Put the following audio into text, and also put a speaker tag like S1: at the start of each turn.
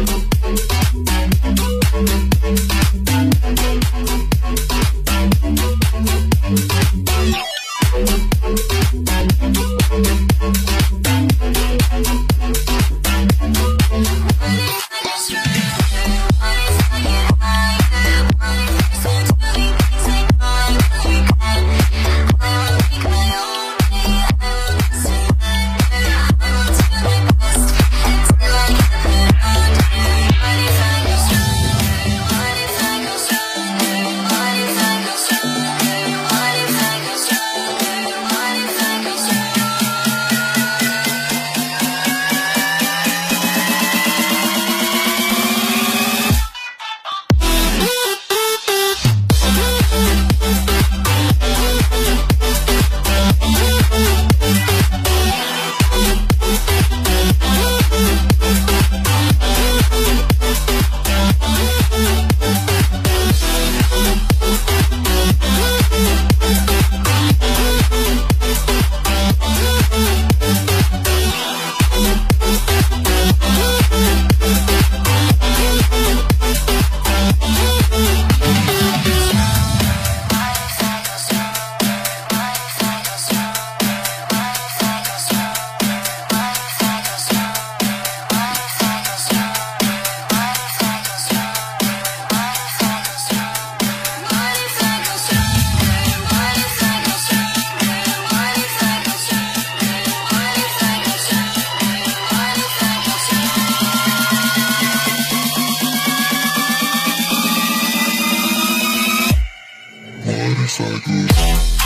S1: Thank you.
S2: so good.